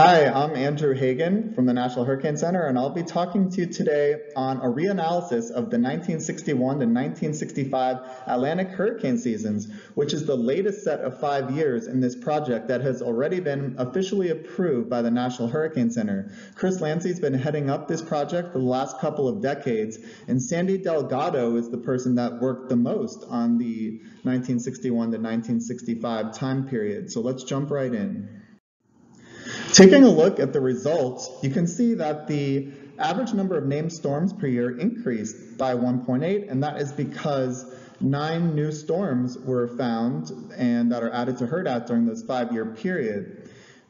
Hi, I'm Andrew Hagen from the National Hurricane Center, and I'll be talking to you today on a reanalysis of the 1961 to 1965 Atlantic hurricane seasons, which is the latest set of five years in this project that has already been officially approved by the National Hurricane Center. Chris Landsea's been heading up this project for the last couple of decades, and Sandy Delgado is the person that worked the most on the 1961 to 1965 time period. So let's jump right in. Taking a look at the results, you can see that the average number of named storms per year increased by 1.8, and that is because nine new storms were found and that are added to HURDAT during this five-year period.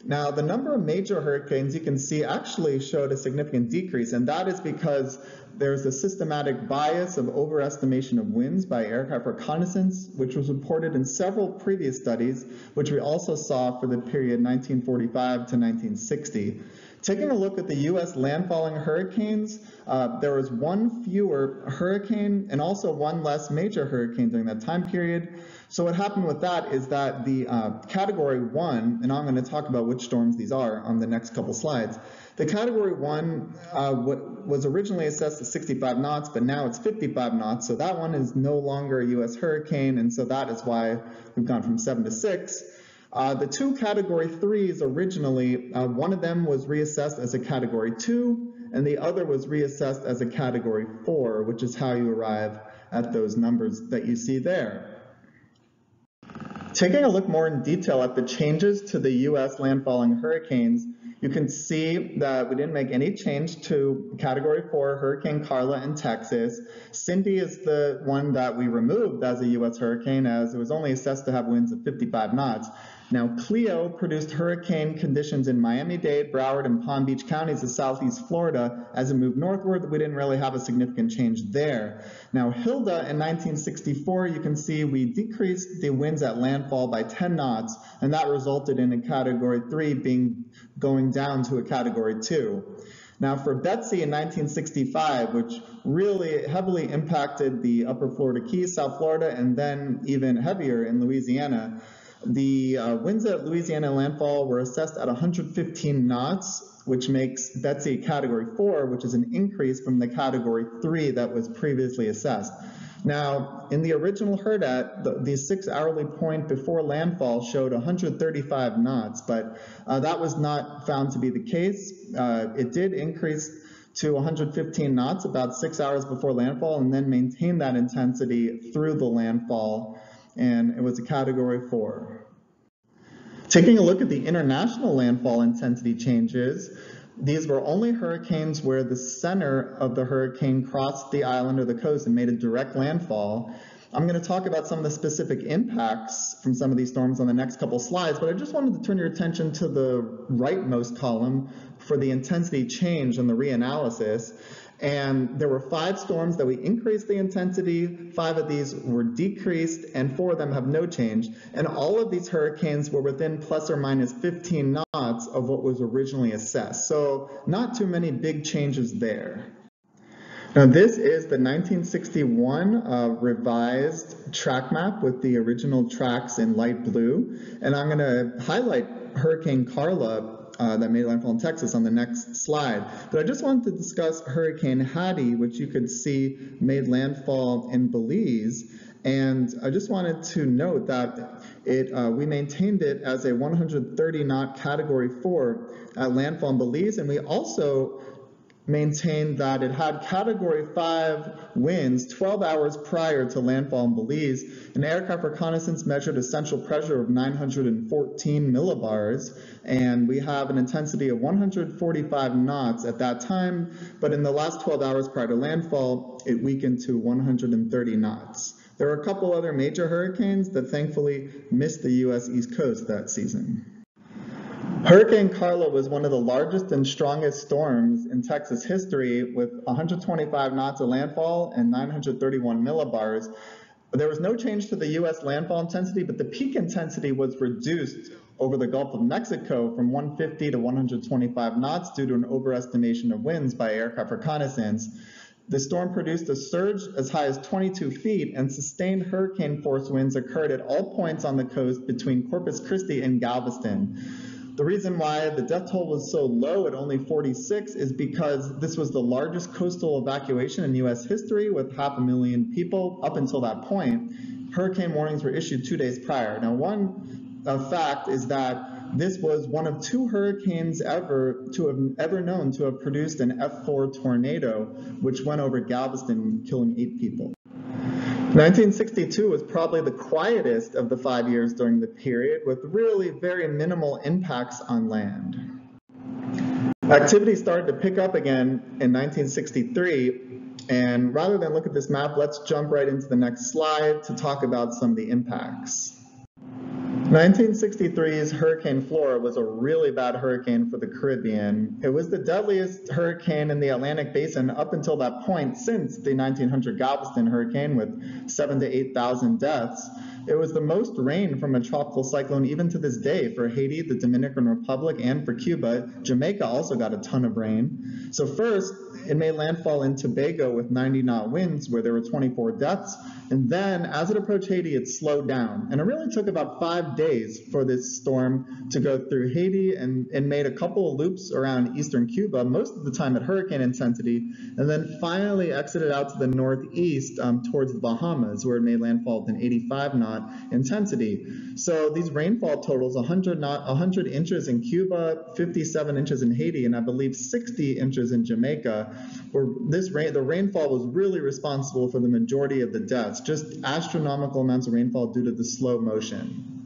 Now, the number of major hurricanes you can see actually showed a significant decrease, and that is because there's a systematic bias of overestimation of winds by aircraft reconnaissance, which was reported in several previous studies, which we also saw for the period 1945 to 1960. Taking a look at the U.S. landfalling hurricanes, uh, there was one fewer hurricane and also one less major hurricane during that time period. So what happened with that is that the uh, category one, and I'm going to talk about which storms these are on the next couple slides. The category one uh, was originally assessed at 65 knots, but now it's 55 knots. So that one is no longer a U.S. hurricane, and so that is why we've gone from seven to six. Uh, the two category threes originally, uh, one of them was reassessed as a category two, and the other was reassessed as a category four, which is how you arrive at those numbers that you see there. Taking a look more in detail at the changes to the U.S. landfalling hurricanes, you can see that we didn't make any change to Category 4 Hurricane Carla in Texas. Cindy is the one that we removed as a U.S. hurricane as it was only assessed to have winds of 55 knots. Now, Cleo produced hurricane conditions in Miami-Dade, Broward, and Palm Beach counties of southeast Florida. As it moved northward, we didn't really have a significant change there. Now, Hilda in 1964, you can see we decreased the winds at landfall by 10 knots, and that resulted in a Category 3 being going down to a Category 2. Now for Betsy in 1965, which really heavily impacted the upper Florida Keys, South Florida, and then even heavier in Louisiana, the uh, winds at Louisiana landfall were assessed at 115 knots, which makes Betsy category four, which is an increase from the category three that was previously assessed. Now, in the original HURDAT, the, the six hourly point before landfall showed 135 knots, but uh, that was not found to be the case. Uh, it did increase to 115 knots about six hours before landfall and then maintained that intensity through the landfall and it was a category four. Taking a look at the international landfall intensity changes, these were only hurricanes where the center of the hurricane crossed the island or the coast and made a direct landfall. I'm going to talk about some of the specific impacts from some of these storms on the next couple slides, but I just wanted to turn your attention to the rightmost column for the intensity change and the reanalysis. And there were five storms that we increased the intensity, five of these were decreased, and four of them have no change. And all of these hurricanes were within plus or minus 15 knots of what was originally assessed. So not too many big changes there. Now this is the 1961 uh, revised track map with the original tracks in light blue. And I'm going to highlight Hurricane Carla uh, that made landfall in Texas on the next slide. But I just wanted to discuss Hurricane Hattie, which you could see made landfall in Belize. And I just wanted to note that it, uh, we maintained it as a 130 knot category four at landfall in Belize. And we also maintained that it had category 5 winds 12 hours prior to landfall in Belize. An aircraft reconnaissance measured a central pressure of 914 millibars, and we have an intensity of 145 knots at that time, but in the last 12 hours prior to landfall, it weakened to 130 knots. There were a couple other major hurricanes that thankfully missed the U.S. East Coast that season. Hurricane Carla was one of the largest and strongest storms in Texas history with 125 knots of landfall and 931 millibars. There was no change to the U.S. landfall intensity, but the peak intensity was reduced over the Gulf of Mexico from 150 to 125 knots due to an overestimation of winds by aircraft reconnaissance. The storm produced a surge as high as 22 feet, and sustained hurricane force winds occurred at all points on the coast between Corpus Christi and Galveston. The reason why the death toll was so low at only 46 is because this was the largest coastal evacuation in US history with half a million people up until that point. Hurricane warnings were issued two days prior. Now, one uh, fact is that this was one of two hurricanes ever to have ever known to have produced an F4 tornado, which went over Galveston, killing eight people. 1962 was probably the quietest of the five years during the period, with really very minimal impacts on land. Activity started to pick up again in 1963, and rather than look at this map, let's jump right into the next slide to talk about some of the impacts. 1963's Hurricane Flora was a really bad hurricane for the Caribbean. It was the deadliest hurricane in the Atlantic basin up until that point since the 1900 Galveston hurricane with seven to 8,000 deaths. It was the most rain from a tropical cyclone even to this day for Haiti, the Dominican Republic, and for Cuba. Jamaica also got a ton of rain. So first, it made landfall in Tobago with 90 knot winds where there were 24 deaths. And then as it approached Haiti, it slowed down. And it really took about five days for this storm to go through Haiti and, and made a couple of loops around eastern Cuba, most of the time at hurricane intensity, and then finally exited out to the northeast um, towards the Bahamas, where it made landfall an 85 intensity. So these rainfall totals 100 knot, 100 inches in Cuba, 57 inches in Haiti, and I believe 60 inches in Jamaica, where this rain, the rainfall was really responsible for the majority of the deaths, just astronomical amounts of rainfall due to the slow motion.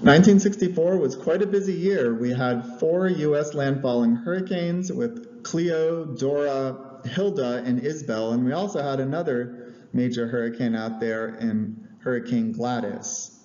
1964 was quite a busy year. We had four U.S. landfalling hurricanes with Cleo, Dora, Hilda, and Isabel, and we also had another major hurricane out there in Hurricane Gladys.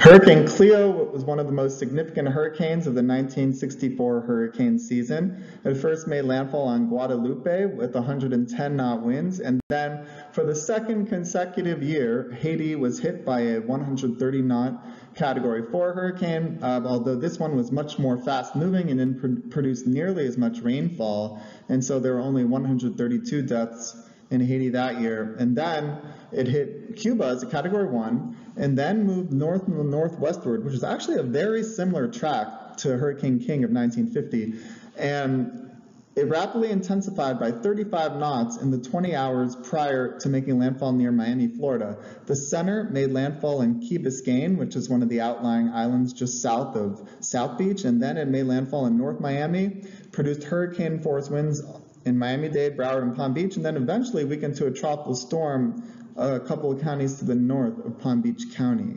Hurricane Cleo was one of the most significant hurricanes of the 1964 hurricane season. It first made landfall on Guadeloupe with 110 knot winds, and then for the second consecutive year, Haiti was hit by a 130 knot Category 4 hurricane, uh, although this one was much more fast moving and didn't pr produce nearly as much rainfall, and so there were only 132 deaths in Haiti that year. And then it hit Cuba as a category one, and then moved north and northwestward, which is actually a very similar track to Hurricane King of 1950. And it rapidly intensified by 35 knots in the 20 hours prior to making landfall near Miami, Florida. The center made landfall in Key Biscayne, which is one of the outlying islands just south of South Beach, and then it made landfall in North Miami, produced hurricane force winds in Miami-Dade, Broward, and Palm Beach, and then eventually weakened to a tropical storm a couple of counties to the north of Palm Beach County.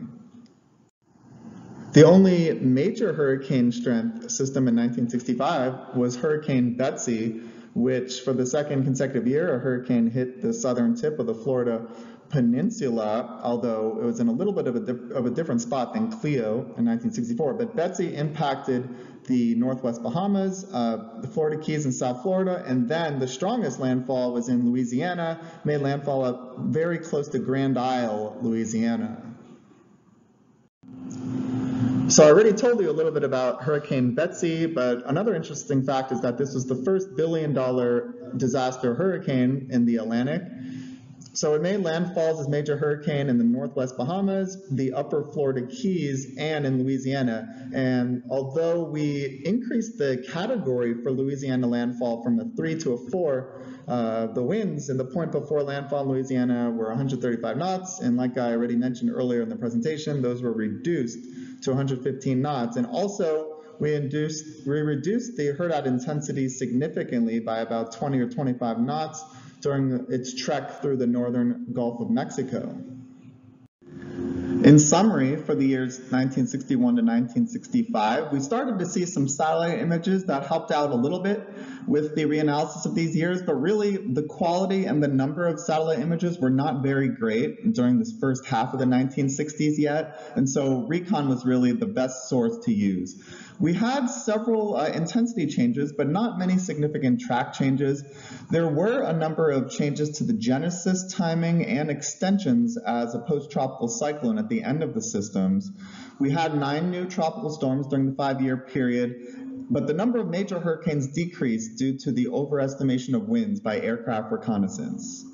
The only major hurricane strength system in 1965 was Hurricane Betsy, which for the second consecutive year, a hurricane hit the southern tip of the Florida peninsula, although it was in a little bit of a, of a different spot than Cleo in 1964. But Betsy impacted the northwest Bahamas, uh, the Florida Keys and South Florida, and then the strongest landfall was in Louisiana, made landfall up very close to Grand Isle, Louisiana. So I already told you a little bit about Hurricane Betsy, but another interesting fact is that this was the first billion dollar disaster hurricane in the Atlantic. So it made landfalls as major hurricane in the northwest Bahamas, the upper Florida Keys, and in Louisiana. And although we increased the category for Louisiana landfall from a three to a four, uh, the winds in the point before landfall in Louisiana were 135 knots. And like I already mentioned earlier in the presentation, those were reduced to 115 knots. And also, we, induced, we reduced the hurricane intensity significantly by about 20 or 25 knots during its trek through the northern Gulf of Mexico. In summary, for the years 1961 to 1965, we started to see some satellite images that helped out a little bit with the reanalysis of these years, but really the quality and the number of satellite images were not very great during this first half of the 1960s yet, and so recon was really the best source to use. We had several uh, intensity changes, but not many significant track changes. There were a number of changes to the genesis timing and extensions as a post-tropical cyclone at the end of the systems. We had nine new tropical storms during the five-year period, but the number of major hurricanes decreased due to the overestimation of winds by aircraft reconnaissance.